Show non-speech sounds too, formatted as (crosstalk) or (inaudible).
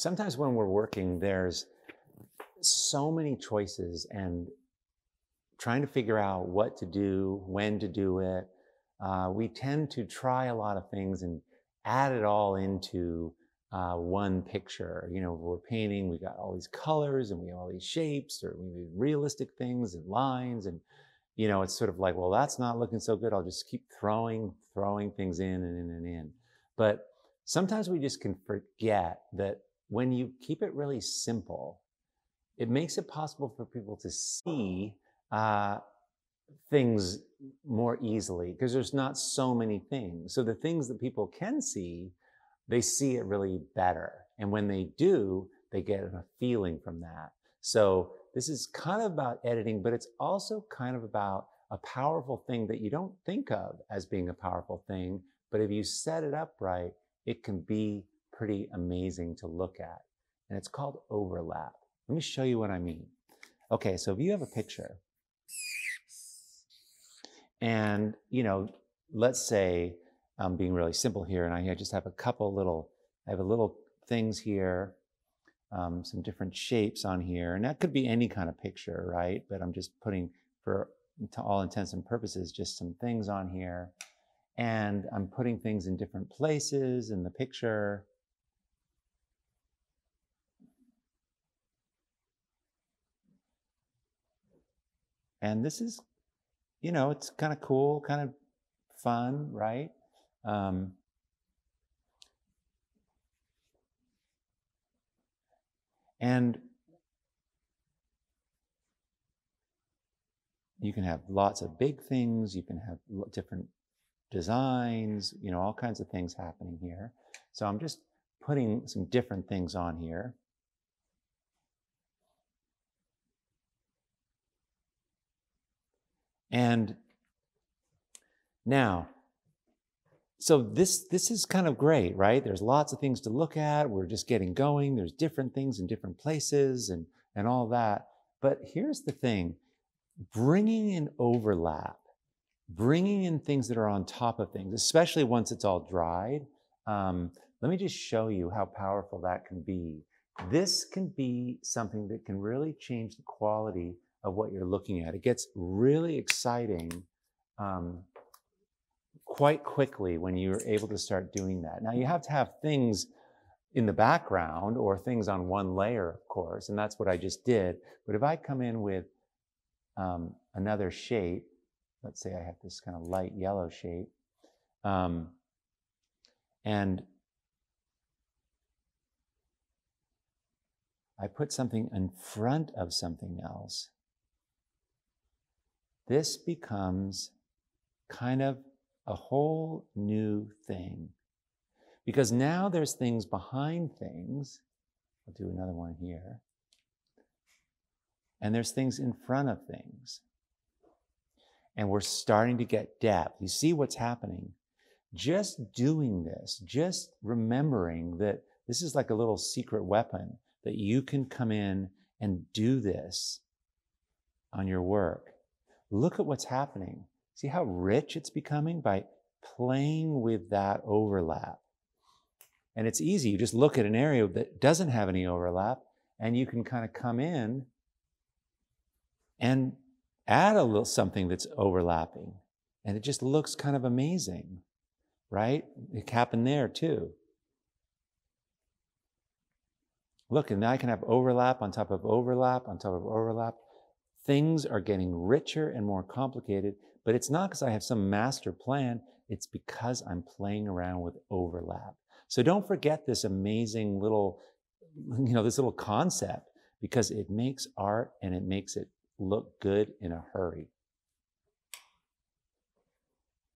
sometimes when we're working, there's so many choices and trying to figure out what to do, when to do it. Uh, we tend to try a lot of things and add it all into uh, one picture. You know, we're painting, we got all these colors and we have all these shapes or we realistic things and lines and you know, it's sort of like, well, that's not looking so good. I'll just keep throwing, throwing things in and in and in. But sometimes we just can forget that when you keep it really simple, it makes it possible for people to see uh, things more easily because there's not so many things. So the things that people can see, they see it really better. And when they do, they get a feeling from that. So this is kind of about editing, but it's also kind of about a powerful thing that you don't think of as being a powerful thing. But if you set it up right, it can be pretty amazing to look at. And it's called overlap. Let me show you what I mean. Okay, so if you have a picture, and you know, let's say I'm being really simple here, and I just have a couple little, I have a little things here um, some different shapes on here. And that could be any kind of picture, right? But I'm just putting, for to all intents and purposes, just some things on here. And I'm putting things in different places in the picture. And this is, you know, it's kind of cool, kind of fun, right? Um, And you can have lots of big things, you can have different designs, you know, all kinds of things happening here. So I'm just putting some different things on here. And now, so this this is kind of great right? There's lots of things to look at. We're just getting going. There's different things in different places and and all that. But here's the thing. Bringing in overlap bringing in things that are on top of things especially once it's all dried um, let me just show you how powerful that can be. This can be something that can really change the quality of what you're looking at it gets really exciting um, quite quickly when you're able to start doing that. Now, you have to have things in the background or things on one layer, of course, and that's what I just did. But if I come in with um, another shape, let's say I have this kind of light yellow shape, um, and I put something in front of something else, this becomes kind of a whole new thing. Because now there's things behind things. I'll do another one here. And there's things in front of things. And we're starting to get depth. You see what's happening. Just doing this, just remembering that this is like a little secret weapon that you can come in and do this on your work. Look at what's happening. See how rich it's becoming by playing with that overlap. And it's easy. You just look at an area that doesn't have any overlap, and you can kind of come in and add a little something that's overlapping. And it just looks kind of amazing, right? It happened there too. Look, and now I can have overlap on top of overlap on top of overlap. Things are getting richer and more complicated but it's not because I have some master plan, it's because I'm playing around with overlap. So don't forget this amazing little, (laughs) you know, this little concept because it makes art and it makes it look good in a hurry.